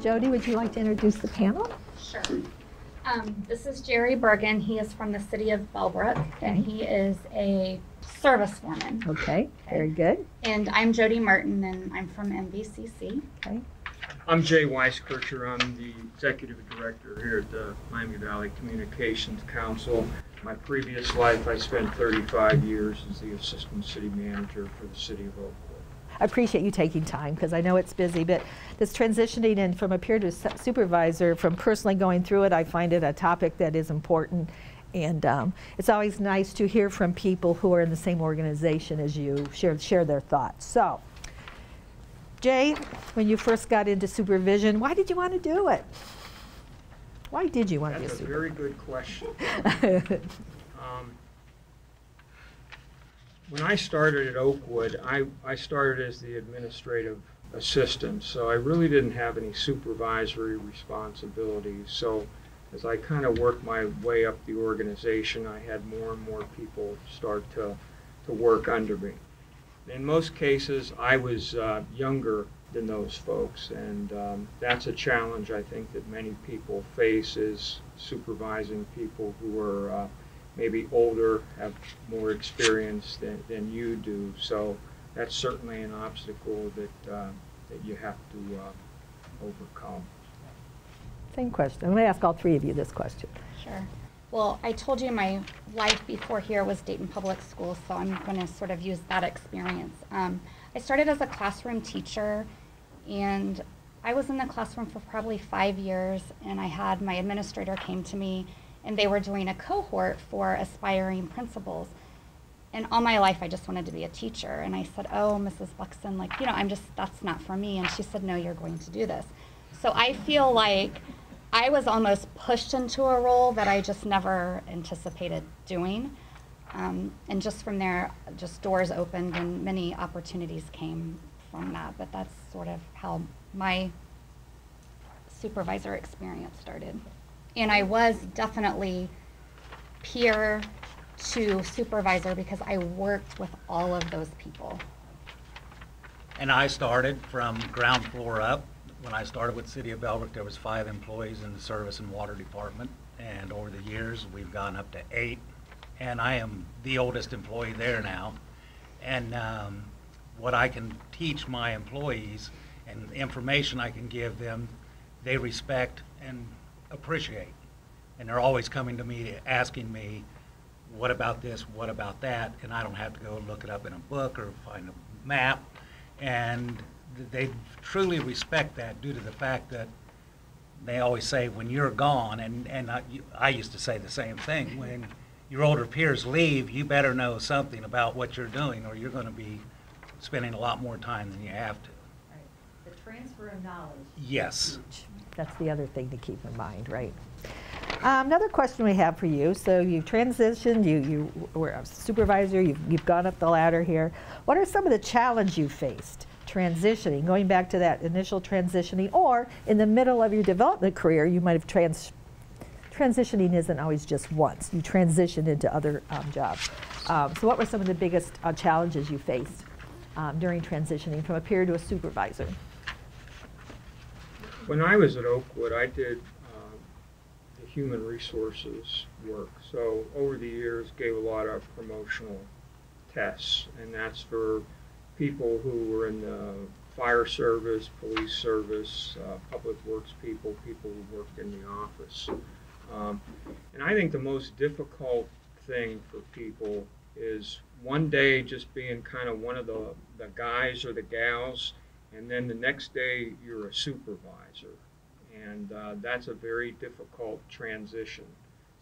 Jody, would you like to introduce the panel? Sure. Um, this is Jerry Bergen. He is from the city of Bellbrook, and he is a service foreman. Okay, very good. And I'm Jody Martin, and I'm from MVCC. Okay. I'm Jay Weiskircher. I'm the executive director here at the Miami Valley Communications Council. My previous life, I spent 35 years as the assistant city manager for the city of Oakwood. I appreciate you taking time because I know it's busy, but this transitioning in from a peer to su- supervisor, from personally going through it, I find it a topic that is important. And um, it's always nice to hear from people who are in the same organization as you, share, share their thoughts. So, Jay, when you first got into supervision, why did you want to do it? Why did you want to be a That's a very good question. Um, When I started at Oakwood, I, I started as the administrative assistant, so I really didn't have any supervisory responsibilities. So as I kind of worked my way up the organization, I had more and more people start to, to work under me. In most cases, I was uh, younger than those folks, and um, that's a challenge I think that many people face is supervising people who are uh, maybe older, have more experience than, than you do. So that's certainly an obstacle that, uh, that you have to uh, overcome. Same question. I'm going to ask all three of you this question. Sure. Well, I told you my life before here was Dayton Public Schools, so I'm going to sort of use that experience. Um, I started as a classroom teacher, and I was in the classroom for probably five years, and I had my administrator came to me, and they were doing a cohort for aspiring principals. And all my life, I just wanted to be a teacher. And I said, Oh, Mrs. Buxton, like, you know, I'm just, that's not for me. And she said, No, you're going to do this. So I feel like I was almost pushed into a role that I just never anticipated doing. Um, and just from there, just doors opened and many opportunities came from that. But that's sort of how my supervisor experience started. And I was definitely peer to supervisor because I worked with all of those people. And I started from ground floor up. When I started with City of Bellbrook, there was five employees in the service and water department. And over the years, we've gone up to eight. And I am the oldest employee there now. And um, what I can teach my employees and the information I can give them, they respect and appreciate. And they're always coming to me, asking me, what about this, what about that? And I don't have to go look it up in a book or find a map. And they truly respect that due to the fact that they always say, when you're gone, and, and I, I used to say the same thing, when your older peers leave, you better know something about what you're doing or you're going to be spending a lot more time than you have to. Right. The transfer of knowledge. Yes. That's the other thing to keep in mind, right? Um, another question we have for you. So you've transitioned, you, you were a supervisor, you've, you've gone up the ladder here. What are some of the challenges you faced transitioning, going back to that initial transitioning, or in the middle of your development career, you might have trans, transitioning isn't always just once. You transition into other um, jobs. Um, so what were some of the biggest uh, challenges you faced um, during transitioning from a peer to a supervisor? When I was at Oakwood, I did um, the human resources work. So over the years, gave a lot of promotional tests, and that's for people who were in the fire service, police service, uh, public works people, people who worked in the office. Um, and I think the most difficult thing for people is one day just being kind of one of the, the guys or the gals, and then the next day you're a supervisor. And uh, that's a very difficult transition.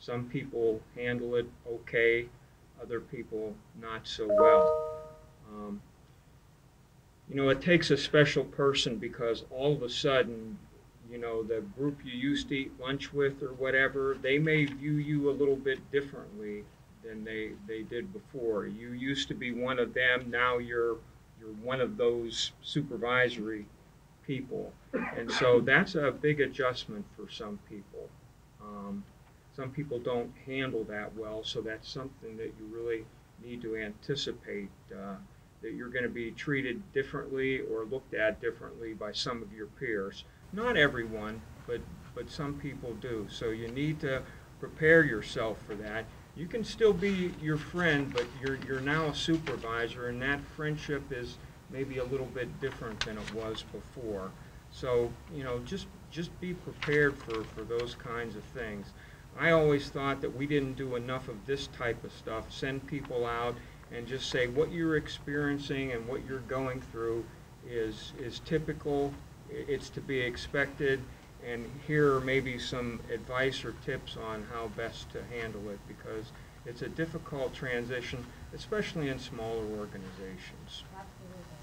Some people handle it okay, other people not so well. Um, you know, it takes a special person because all of a sudden, you know, the group you used to eat lunch with or whatever, they may view you a little bit differently than they, they did before. You used to be one of them, now you're you're one of those supervisory people. And so that's a big adjustment for some people. Um, some people don't handle that well, so that's something that you really need to anticipate. Uh, that you're going to be treated differently or looked at differently by some of your peers. Not everyone, but, but some people do. So you need to prepare yourself for that. You can still be your friend, but you're, you're now a supervisor, and that friendship is maybe a little bit different than it was before. So, you know, just, just be prepared for, for those kinds of things. I always thought that we didn't do enough of this type of stuff, send people out and just say what you're experiencing and what you're going through is, is typical, it's to be expected, and here are maybe some advice or tips on how best to handle it, because it's a difficult transition, especially in smaller organizations. Absolutely.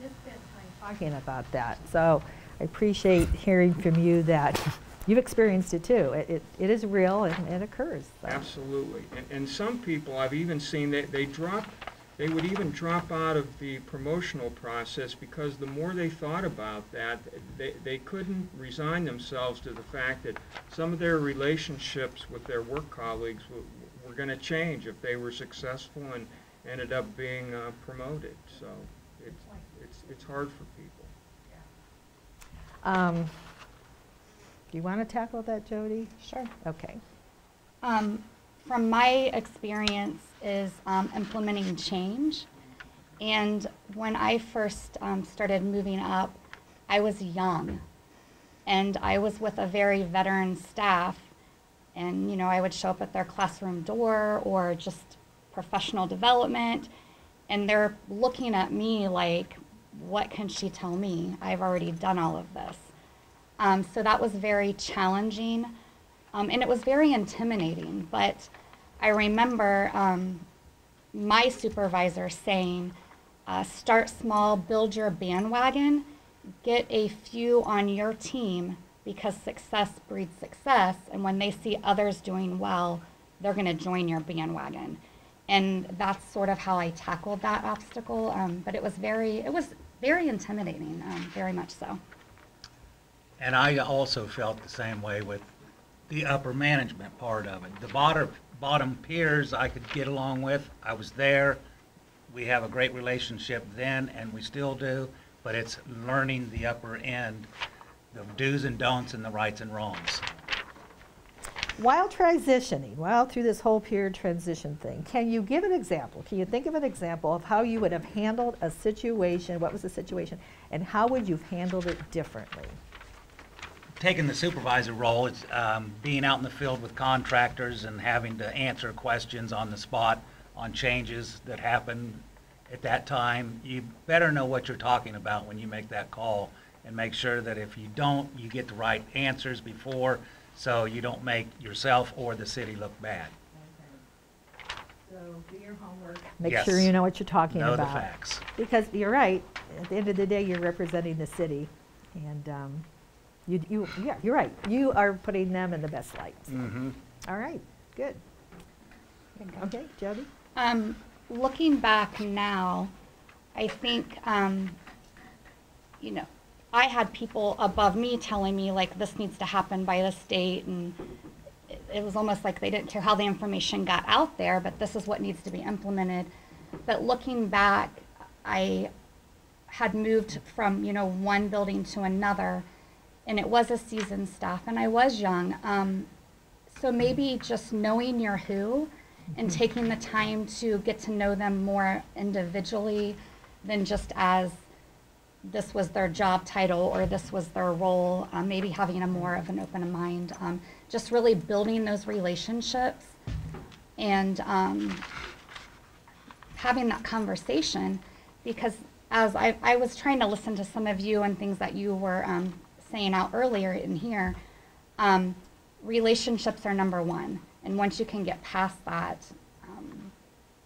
We just spent time Talking about that, so I appreciate hearing from you that you've experienced it too. It, it- it is real and it occurs. so. Absolutely. And, and some people, I've even seen, they, they drop, they would even drop out of the promotional process because the more they thought about that, they, they couldn't resign themselves to the fact that some of their relationships with their work colleagues were, were gonna change if they were successful and ended up being uh, promoted. So it's, it's, it's hard for people. Um, Do you want to tackle that, Jody? Sure. Okay. Um, from my experience is um, implementing change. And when I first um, started moving up, I was young. And I was with a very veteran staff. And, you know, I would show up at their classroom door or just professional development. And they're looking at me like, what can she tell me? I've already done all of this. Um, so that was very challenging. Um, and it was very intimidating. But I remember um, my supervisor saying, uh, start small, build your bandwagon, get a few on your team because success breeds success. And when they see others doing well, they're going to join your bandwagon. And that's sort of how I tackled that obstacle. Um, but it was very, it was very intimidating, um, very much so. And I also felt the same way with the upper management part of it. The bottom, bottom peers I could get along with. I was there. We have a great relationship then, and we still do, but it's learning the upper end, the do's and don'ts and the rights and wrongs. While transitioning, while through this whole peer transition thing, can you give an example? Can you think of an example of how you would have handled a situation? What was the situation? And how would you have handled it differently? Taking the supervisor role, it's um, being out in the field with contractors and having to answer questions on the spot on changes that happen at that time. You better know what you're talking about when you make that call and make sure that if you don't, you get the right answers before so you don't make yourself or the city look bad. So do your homework. Make Yes. sure you know what you're talking Know about. the facts. Because you're right, at the end of the day, you're representing the city. And um, you, you, yeah, you're right. You are putting them in the best light. so. Mm-hmm. All right, good. Okay, Jody? Um, looking back now, I think, um, you know, I had people above me telling me like this needs to happen by this date, and it, it was almost like they didn't care how the information got out there, but this is what needs to be implemented. But looking back, I had moved from you know one building to another, and it was a seasoned staff, and I was young. Um, so maybe just knowing your who and taking the time to get to know them more individually than just as this was their job title or this was their role, um, maybe having a more of an open mind, um, just really building those relationships and um, having that conversation because as I, I was trying to listen to some of you and things that you were um, saying out earlier in here, um, relationships are number one. And once you can get past that, um,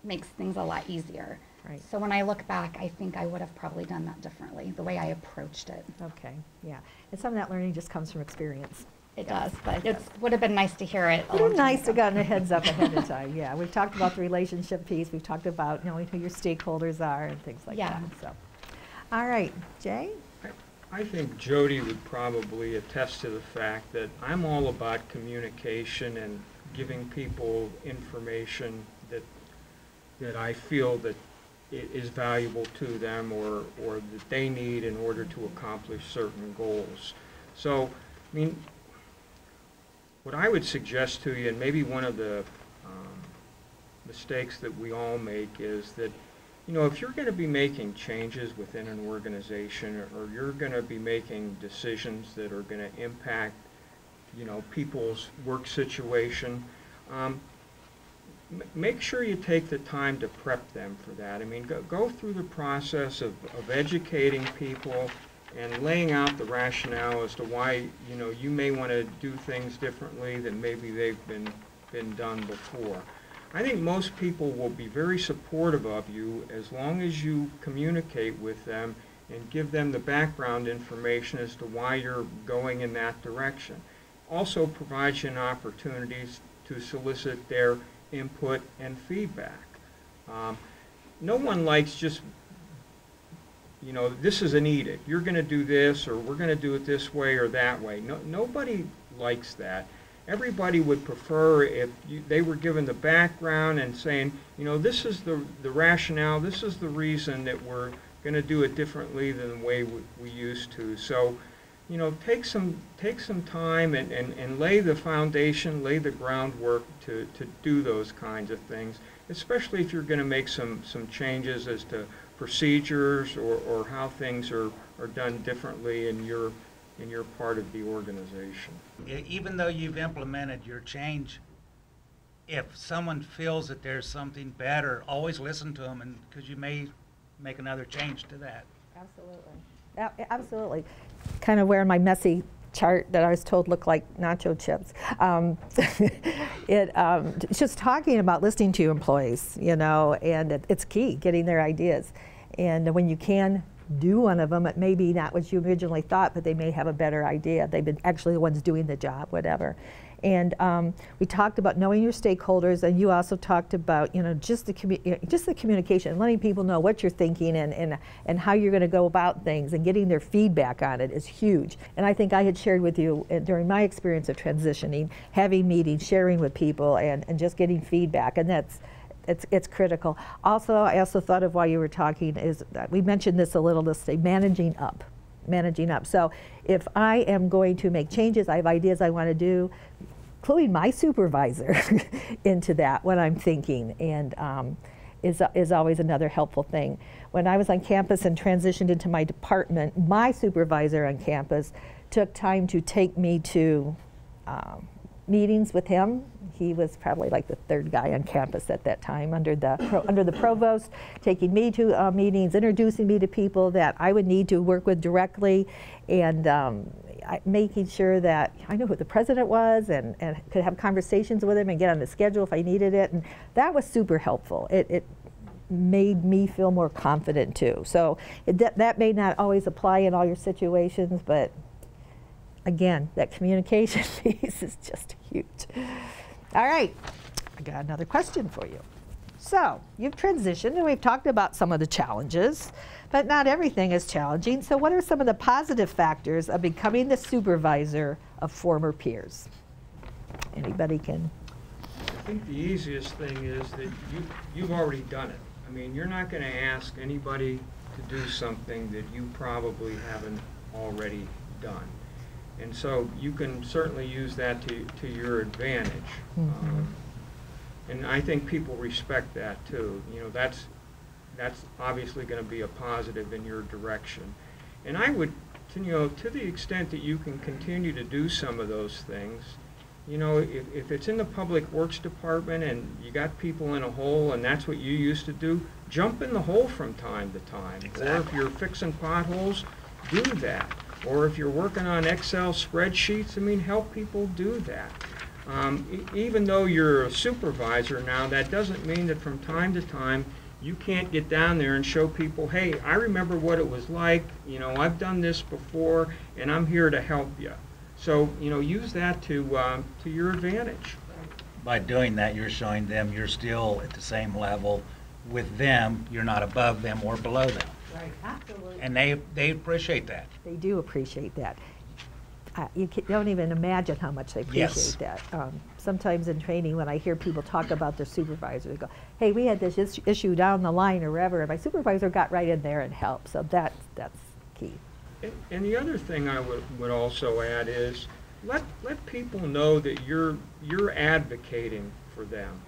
makes things a lot easier. Right. So when I look back, I think I would have probably done that differently, the way I approached it. Okay, yeah. And some of that learning just comes from experience. It Yeah, does, but it would have been nice to hear it. It would nice to ago. gotten a heads up ahead of time, yeah. We've talked about the relationship piece, we've talked about knowing who your stakeholders are and things like Yeah. that, so. All right, Jay? I think Jody would probably attest to the fact that I'm all about communication and giving people information that, that I feel that i- is valuable to them or, or that they need in order to accomplish certain goals. So, I mean, what I would suggest to you, and maybe one of the um, mistakes that we all make, is that, you know, if you're going to be making changes within an organization, or, you're going to be making decisions that are going to impact, you know, people's work situation, um, make sure you take the time to prep them for that. I mean, go, go through the process of, of educating people and laying out the rationale as to why, you know, you may want to do things differently than maybe they've been, been done before. I think most people will be very supportive of you as long as you communicate with them and give them the background information as to why you're going in that direction. Also provides you an opportunity to solicit their input and feedback. Um, no one likes just, you know, this is an edict. You're going to do this, or we're going to do it this way or that way. No, nobody likes that. Everybody would prefer if you, they were given the background and saying, you know, this is the, the rationale, this is the reason that we're going to do it differently than the way we, we used to. So, you know, take some take some time and, and, and lay the foundation, lay the groundwork to, to do those kinds of things, especially if you're going to make some, some changes as to procedures or, or how things are, are done differently in your in your part of the organization. Even though you've implemented your change, if someone feels that there's something better, always listen to them, and, because you may make another change to that. Absolutely. Absolutely. Kind of wearing my messy chart that I was told looked like nacho chips. Um, it, um, it's just talking about listening to your employees, you know, and it, it's key, getting their ideas. And when you can do one of them, it may be not what you originally thought, but they may have a better idea. They've been actually the ones doing the job, whatever. And um, we talked about knowing your stakeholders, and you also talked about, you know, just the just the communication, letting people know what you're thinking and and, and how you're going to go about things, and getting their feedback on it is huge. And I think I had shared with you uh, during my experience of transitioning, having meetings, sharing with people, and, and just getting feedback, and that's it's, it's critical. Also, I also thought of while you were talking is that we mentioned this a little this day, managing up, managing up. So if I am going to make changes, I have ideas I want to do, including my supervisor into that when I'm thinking, and um, is, is always another helpful thing. When I was on campus and transitioned into my department, my supervisor on campus took time to take me to um, meetings with him. He was probably like the third guy on campus at that time under the pro, under the provost, taking me to uh, meetings, introducing me to people that I would need to work with directly, and um, I, making sure that I knew who the president was and, and could have conversations with him and get on the schedule if I needed it. And that was super helpful. It, it made me feel more confident too. So it, that, that may not always apply in all your situations, but again, that communication piece is just huge. All right, I got another question for you. So, you've transitioned and we've talked about some of the challenges, but not everything is challenging. So, what are some of the positive factors of becoming the supervisor of former peers? Anybody can? I think the easiest thing is that you, you've already done it. I mean, you're not going to ask anybody to do something that you probably haven't already done. And so you can certainly use that to, to your advantage. Mhm. Um, and I think people respect that too. You know, that's, that's obviously going to be a positive in your direction. And I would, to, you know, to the extent that you can continue to do some of those things, you know, if, if it's in the public works department and you got people in a hole and that's what you used to do, jump in the hole from time to time. Or if you're fixing potholes, do that. Or if you're working on Excel spreadsheets, I mean, help people do that. Um, e- even though you're a supervisor now, that doesn't mean that from time to time, you can't get down there and show people, hey, I remember what it was like, you know, I've done this before, and I'm here to help you. So, you know, use that to, um, to your advantage. By doing that, you're showing them you're still at the same level with them, you're not above them or below them. Right, absolutely. And they, they appreciate that. They do appreciate that. Uh, you ca- don't even imagine how much they appreciate Yes. that. Um, sometimes in training, when I hear people talk about their supervisor, they go, "Hey, we had this is- issue down the line or whatever," and my supervisor got right in there and helped." So that's that's key. And, and the other thing I would, would also add is, let, let people know that you're, you're advocating for them.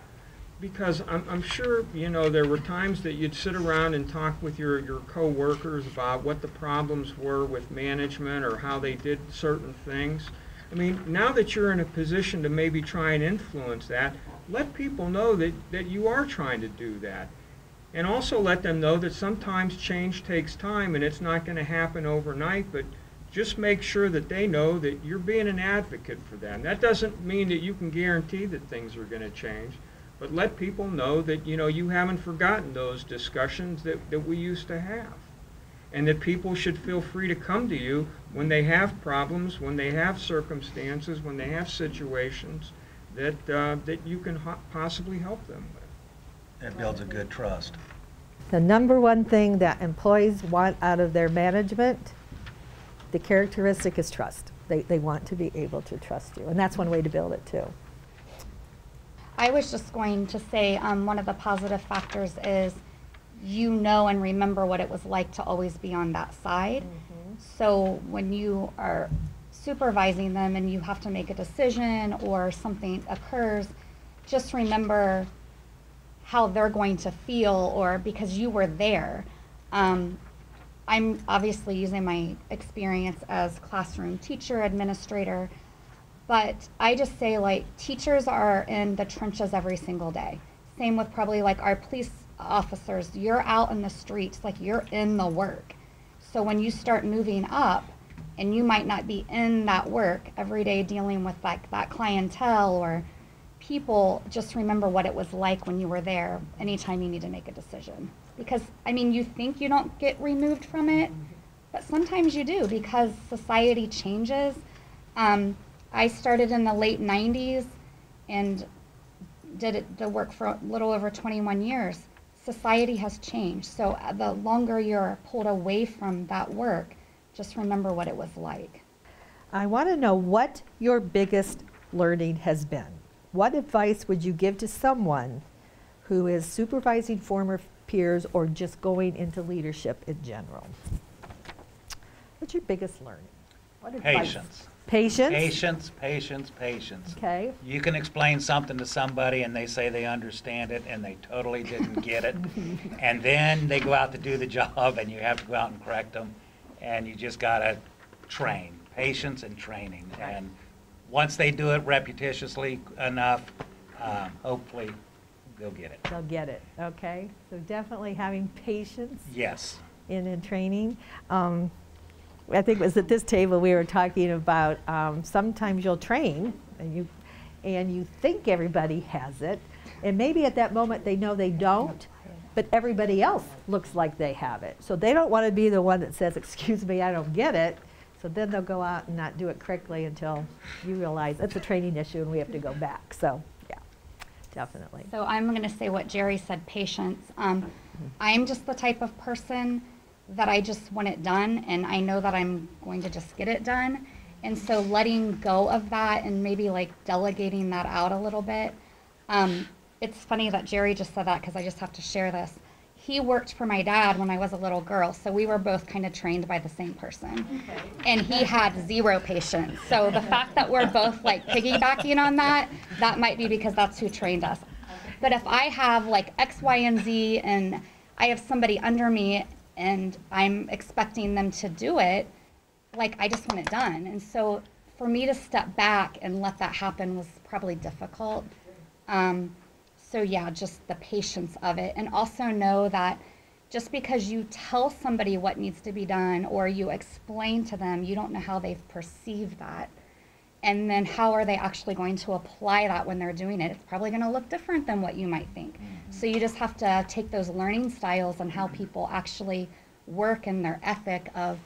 Because I'm, I'm sure, you know, there were times that you'd sit around and talk with your, your coworkers about what the problems were with management or how they did certain things. I mean, now that you're in a position to maybe try and influence that, let people know that, that you are trying to do that. And also let them know that sometimes change takes time and it's not going to happen overnight, but just make sure that they know that you're being an advocate for them. That doesn't mean that you can guarantee that things are going to change, but let people know that, you know, you haven't forgotten those discussions that, that we used to have. And that people should feel free to come to you when they have problems, when they have circumstances, when they have situations that, uh, that you can ho- possibly help them with. It builds a good trust. The number one thing that employees want out of their management, the characteristic is trust. They, they want to be able to trust you, and that's one way to build it too. I was just going to say, um, one of the positive factors is you know and remember what it was like to always be on that side. So when you are supervising them and you have to make a decision or something occurs, just remember how they're going to feel or because you were there. Um, I'm obviously using my experience as classroom teacher, administrator, but I just say like teachers are in the trenches every single day. Same with probably like our police officers. You're out in the streets, like you're in the work. So when you start moving up and you might not be in that work every day dealing with like that clientele or people, just remember what it was like when you were there anytime you need to make a decision. Because I mean, you think you don't get removed from it, but sometimes you do because society changes. Um, I started in the late 90s and did it, the work for a little over 21 years. Society has changed. So uh, the longer you're pulled away from that work, just remember what it was like. I want to know what your biggest learning has been. What advice would you give to someone who is supervising former peers or just going into leadership in general? What's your biggest learning? What advice? Patience. Patience? Patience, patience, patience. Okay. You can explain something to somebody and they say they understand it and they totally didn't get it. And then they go out to do the job and you have to go out and correct them. And you just gotta train, patience and training. And once they do it repetitiously enough, um, hopefully they'll get it. They'll get it, okay? So definitely having patience Yes. in, in training. Um, I think it was at this table we were talking about um, sometimes you'll train and you, and you think everybody has it, and maybe at that moment they know they don't, but everybody else looks like they have it. So they don't want to be the one that says, "Excuse me, I don't get it." So then they'll go out and not do it correctly until you realize it's a training issue and we have to go back. So yeah, definitely. So I'm going to say what Jerry said patience. Um, I'm just the type of person that I just want it done, and I know that I'm going to just get it done. And so letting go of that and maybe like delegating that out a little bit. Um, it's funny that Jerry just said that because I just have to share this. He worked for my dad when I was a little girl, so we were both kind of trained by the same person. And he had zero patience. So the fact that we're both like piggybacking on that, that might be because that's who trained us. But if I have like X, Y, and Z, and I have somebody under me and I'm expecting them to do it, like I just want it done. And so for me to step back and let that happen was probably difficult. Um, so yeah, just the patience of it, and also know that just because you tell somebody what needs to be done or you explain to them, you don't know how they've perceived that. And then how are they actually going to apply that when they're doing it? It's probably going to look different than what you might think. So you just have to take those learning styles and how people actually work and their ethic of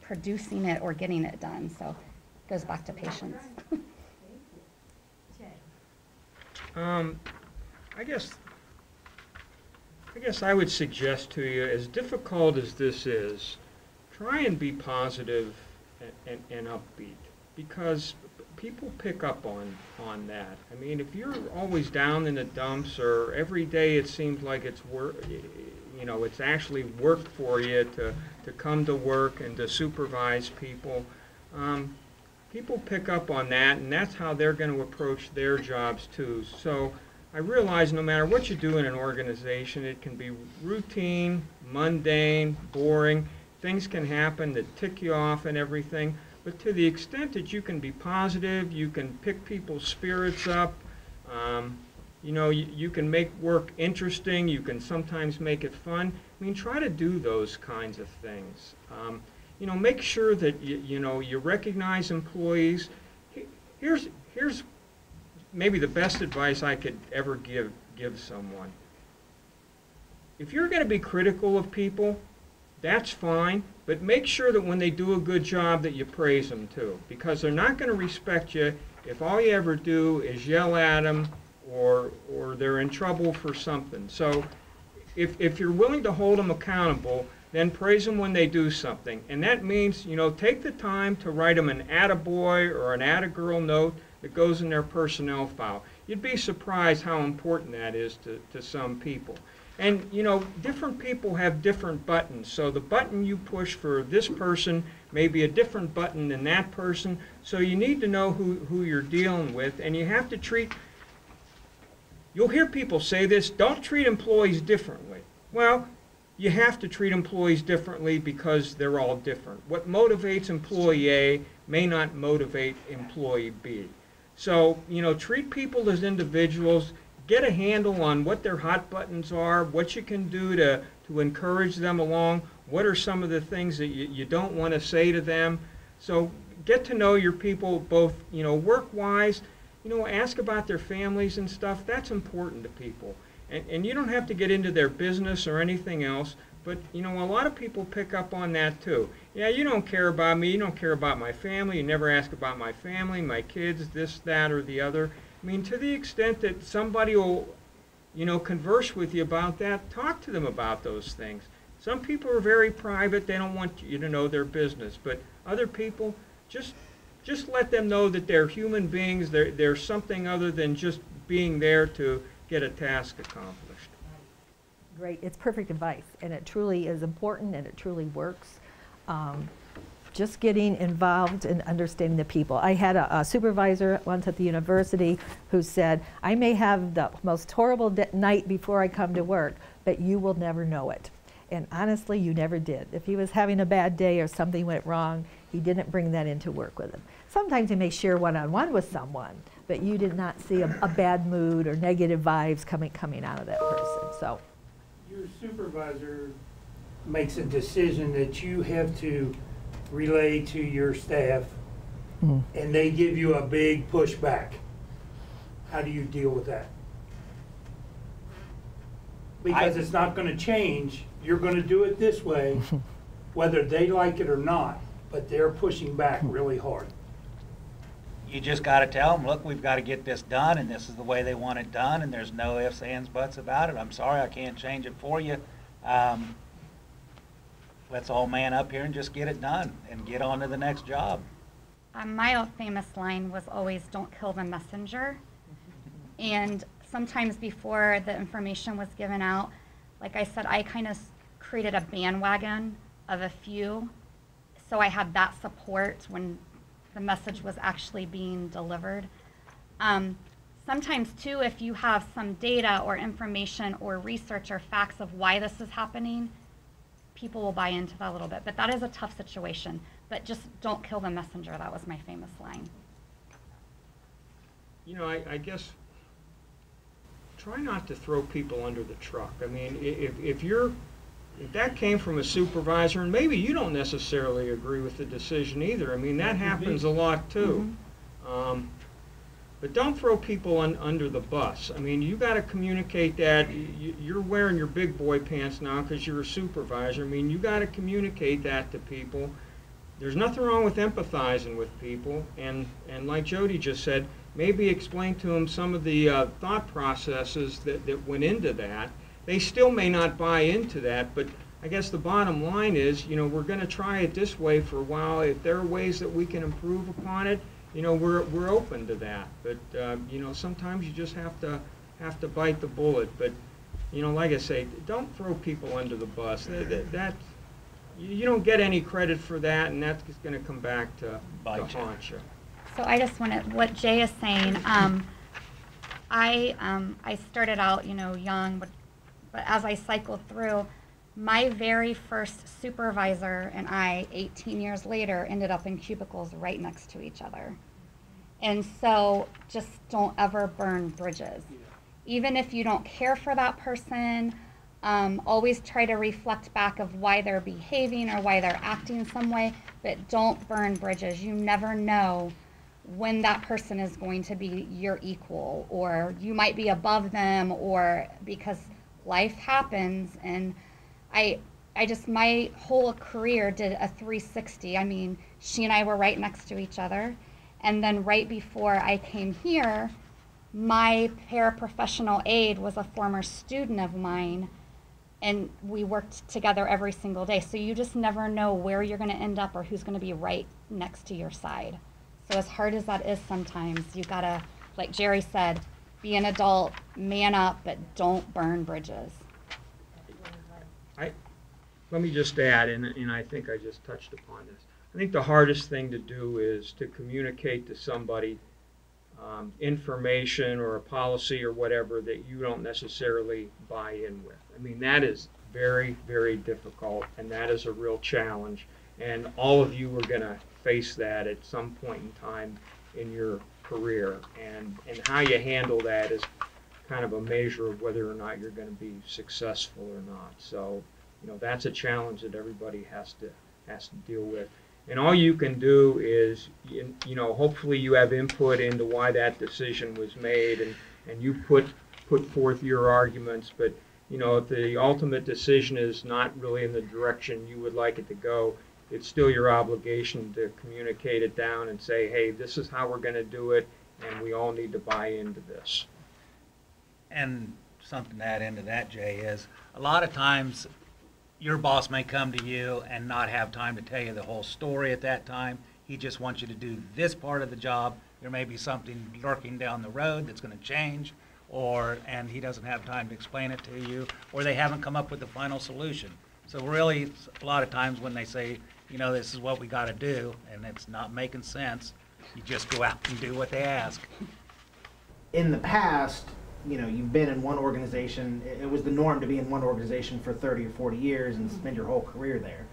producing it or getting it done. So it goes back to patience. Um, I guess, I guess I would suggest to you, as difficult as this is, try and be positive and, and, and upbeat, because people pick up on, on that. I mean, if you're always down in the dumps, or every day it seems like it's wor, you you know, it's actually work for you to, to come to work and to supervise people. Um, people pick up on that, and that's how they're going to approach their jobs too. So I realize no matter what you do in an organization, it can be routine, mundane, boring. Things can happen that tick you off and everything. But to the extent that you can be positive, you can pick people's spirits up, um, you know, you, you can make work interesting, you can sometimes make it fun. I mean, try to do those kinds of things. Um, you know, make sure that you, you know you recognize employees. Here's here's maybe the best advice I could ever give give someone. If you're going to be critical of people, that's fine, but make sure that when they do a good job that you praise them too, because they're not going to respect you if all you ever do is yell at them or or they're in trouble for something. So if if you're willing to hold them accountable, then praise them when they do something. And that means, you know, take the time to write them an attaboy or an attagirl note that goes in their personnel file. You'd be surprised how important that is to, to some people. And, you know, different people have different buttons. So the button you push for this person may be a different button than that person. So you need to know who, who you're dealing with. And you have to treat, you'll hear people say this, don't treat employees differently. Well, you have to treat employees differently because they're all different. What motivates employee A may not motivate employee B. So, you know, treat people as individuals, get a handle on what their hot buttons are, what you can do to, to encourage them along, what are some of the things that you, you don't want to say to them. So get to know your people both, you know, work-wise, you know, ask about their families and stuff. That's important to people. And, and you don't have to get into their business or anything else, but you know, a lot of people pick up on that too. Yeah, you don't care about me, you don't care about my family, you never ask about my family, my kids, this, that, or the other. I mean, to the extent that somebody will, you know, converse with you about that, talk to them about those things. Some people are very private, they don't want you to know their business, but other people, just just let them know that they're human beings, they're, they're something other than just being there to get a task accomplished. Great, it's perfect advice, and it truly is important, and it truly works. Um, Just getting involved and understanding the people. I had a a supervisor once at the university who said, "I may have the most horrible night before I come to work, but you will never know it." And honestly, you never did. If he was having a bad day or something went wrong, he didn't bring that into work with him. Sometimes he may share one-on-one with someone, but you did not see a, a bad mood or negative vibes coming, coming out of that person, so. Your supervisor makes a decision that you have to relay to your staff, and they give you a big pushback. How do you deal with that? Because I- it's not gonna change, you're gonna do it this way, whether they like it or not, but they're pushing back really hard. You just gotta tell them, look, we've gotta get this done, and this is the way they want it done, and there's no ifs, ands, buts about it. I'm sorry, I can't change it for you. Um, Let's all man up here and just get it done, and get on to the next job. Um, my famous line was always, don't kill the messenger. And sometimes before the information was given out, like I said, I kind of created a bandwagon of a few. So I had that support when the message was actually being delivered. Um, sometimes too, if you have some data or information or research or facts of why this is happening, people will buy into that a little bit. But that is a tough situation. But just don't kill the messenger. That was my famous line. You know, I, I guess, try not to throw people under the truck. I mean, if, if you're, if that came from a supervisor, and maybe you don't necessarily agree with the decision either, I mean, that happens a lot too. Um, But don't throw people un, under the bus. I mean, you gotta communicate that, you, you're wearing your big boy pants now because you're a supervisor. I mean, you gotta communicate that to people. There's nothing wrong with empathizing with people, and, and like Jody just said, maybe explain to them some of the uh, thought processes that, that went into that. They still may not buy into that, but I guess the bottom line is, you know, we're gonna try it this way for a while. If there are ways that we can improve upon it, you know, we're, we're open to that. But, uh, you know, sometimes you just have to, have to bite the bullet. But you know, like I say, don't throw people under the bus. That, that, that you, you don't get any credit for that, and that's just going to come back to, to Bite you. haunt you. So I just want to, what Jay is saying, um, I, um, I started out, you know, young, but, but as I cycled through, my very first supervisor and I, 18 years later, ended up in cubicles right next to each other. And so just don't ever burn bridges. Even if you don't care for that person, um, always try to reflect back of why they're behaving or why they're acting some way, but don't burn bridges. You never know when that person is going to be your equal or you might be above them or because life happens and I I just my whole career did a 360. I mean, she and I were right next to each other. And then right before I came here, my paraprofessional aide was a former student of mine and we worked together every single day. So you just never know where you're going to end up or who's going to be right next to your side. So as hard as that is sometimes, you got to like Jerry said, be an adult, man up, but don't burn bridges. I, let me just add, and, and I think I just touched upon this. I think the hardest thing to do is to communicate to somebody um, information or a policy or whatever that you don't necessarily buy in with. I mean, that is very, very difficult, and that is a real challenge. And all of you are going to face that at some point in time in your career. And, and how you handle that is kind of a measure of whether or not you're going to be successful or not. So, you know, that's a challenge that everybody has to has to deal with. And all you can do is, you, know, hopefully you have input into why that decision was made, and, and you put put forth your arguments. But you know, if the ultimate decision is not really in the direction you would like it to go, it's still your obligation to communicate it down and say, hey, this is how we're going to do it, and we all need to buy into this. And something to add into that, Jay, is a lot of times your boss may come to you and not have time to tell you the whole story at that time. He just wants you to do this part of the job. There may be something lurking down the road that's going to change, or and he doesn't have time to explain it to you, or they haven't come up with the final solution. So really, a lot of times when they say, you know, this is what we got to do, and it's not making sense, you just go out and do what they ask. in the past, you know, you've been in one organization. It it was the norm to be in one organization for 30 or 40 years and spend your whole career there.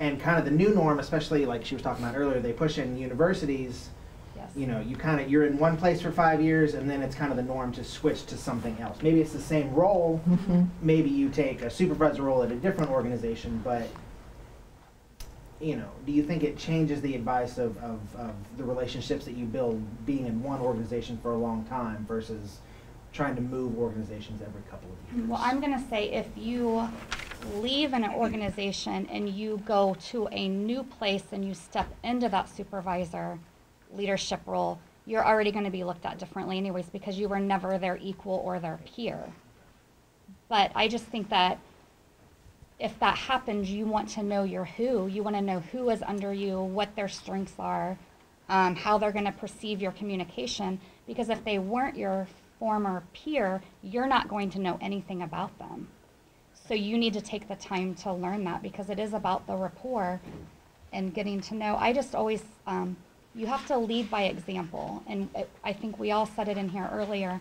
And kind of the new norm, especially like she was talking about earlier, they push in universities. Yes. You know, you kind of you're in one place for five years, and then it's kind of the norm to switch to something else. Maybe it's the same role. mm-hmm. Maybe you take a supervisor role at a different organization, but you know, do you think it changes the advice of, of, of the relationships that you build being in one organization for a long time versus trying to move organizations every couple of years? Well, I'm going to say if you leave an organization and you go to a new place and you step into that supervisor leadership role, you're already going to be looked at differently, anyways, because you were never their equal or their peer. But I just think that if that happens, you want to know your who. You want to know who is under you, what their strengths are, um, how they're going to perceive your communication. Because if they weren't your former peer, you're not going to know anything about them. So you need to take the time to learn that because it is about the rapport and getting to know. I just always, um, you have to lead by example. And it, I think we all said it in here earlier.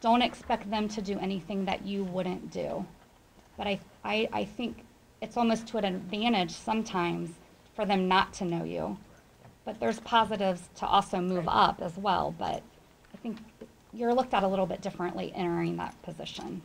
Don't expect them to do anything that you wouldn't do. But I, I, I think it's almost to an advantage sometimes for them not to know you. But there's positives to also move up as well. But I think you're looked at a little bit differently entering that position.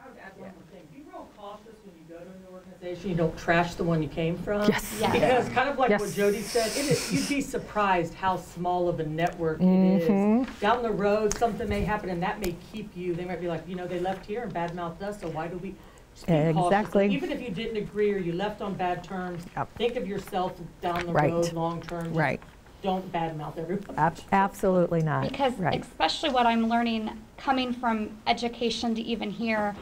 I would add one more thing. Be real cautious when you go to an organization. You don't trash the one you came from. Yes. Yes. Because kind of like what Jody said, it is, you'd be surprised how small of a network it Mhm. is. Down the road, something may happen and that may keep you, they might be like, you know, they left here and badmouthed us, so why do we? Just be cautious. Exactly. Even if you didn't agree or you left on bad terms, Yep. think of yourself down the Right. road, long term. Just Right. Don't badmouth everyone. Ab- Absolutely not. Because Right. especially what I'm learning coming from education to even here,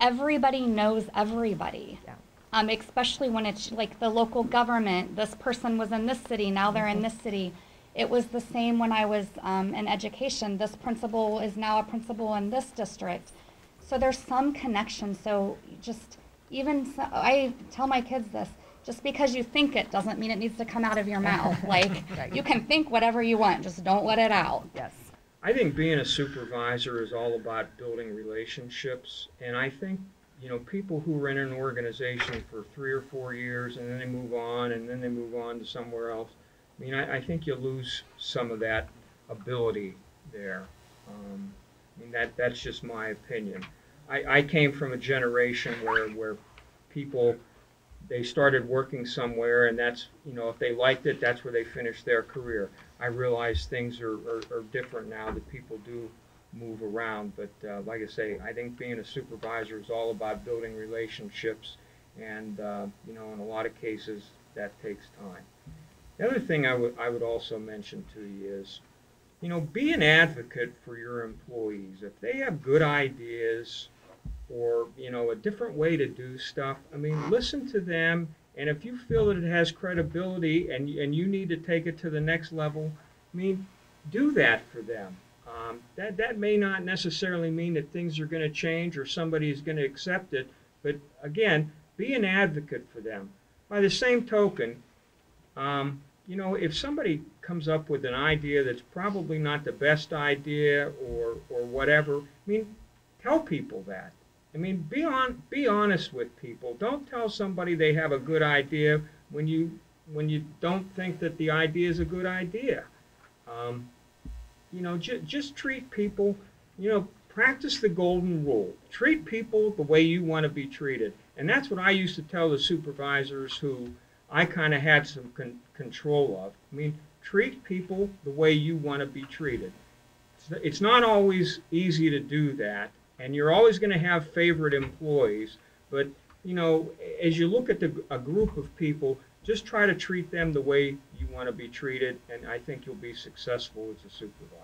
everybody knows everybody. Yeah. Um, especially when it's like the local government, this person was in this city, now they're Mm-hmm. in this city. It was the same when I was um, in education. This principal is now a principal in this district. So there's some connection. So just even so, I tell my kids this. Just because you think it doesn't mean it needs to come out of your mouth. Like Right. you can think whatever you want, just don't let it out. Yes. I think being a supervisor is all about building relationships, and I think you know people who are in an organization for three or four years and then they move on and then they move on to somewhere else. I mean, I, I think you lose some of that ability there. Um, I mean, that that's just my opinion. I, I came from a generation where where people they started working somewhere and that's you know if they liked it that's where they finished their career. I realize things are, are, are different now that people do move around but uh, like i say i think being a supervisor is all about building relationships and uh, you know in a lot of cases that takes time. The other thing I would I would also mention to you is you know be an advocate for your employees. If they have good ideas or you know a different way to do stuff i mean listen to them and if you feel that it has credibility and, and you need to take it to the next level i mean do that for them. Um, that, that may not necessarily mean that things are going to change or somebody is going to accept it but again be an advocate for them. By the same token um, you know if somebody comes up with an idea that's probably not the best idea or, or whatever i mean tell people that I mean, be on, be honest with people. Don't tell somebody they have a good idea when you when you don't think that the idea is a good idea. Um, you know, ju- just treat people. You know, practice the golden rule. Treat people the way you want to be treated, and that's what I used to tell the supervisors who I kind of had some con- control of. I mean, treat people the way you want to be treated. It's, it's not always easy to do that and you're always going to have favorite employees. But you know, as you look at the, a group of people, just try to treat them the way you want to be treated, and I think you'll be successful as a supervisor.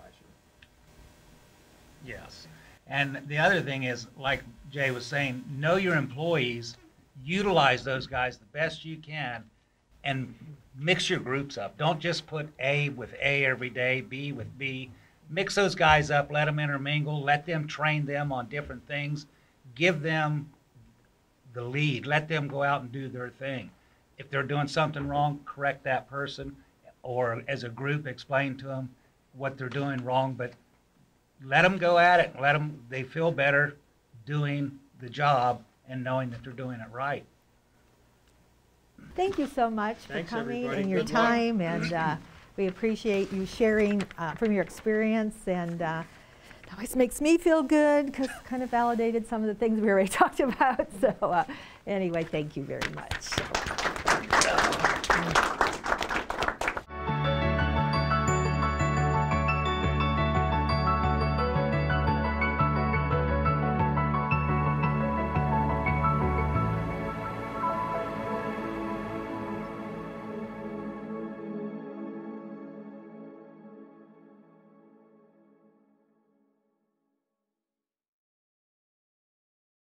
Yes. And the other thing is, like Jay was saying, know your employees, utilize those guys the best you can, and mix your groups up. Don't just put A with A every day, B with B. Mix those guys up, let them intermingle, let them train them on different things, give them the lead, let them go out and do their thing. If they're doing something wrong, correct that person, or as a group, explain to them what they're doing wrong, but let them go at it. Let them, they feel better doing the job and knowing that they're doing it right. Thank you so much for coming everybody. and your Good luck. time, and uh, we appreciate you sharing uh, from your experience, and uh, it always makes me feel good because kind of validated some of the things we already talked about. So uh, anyway, thank you very much.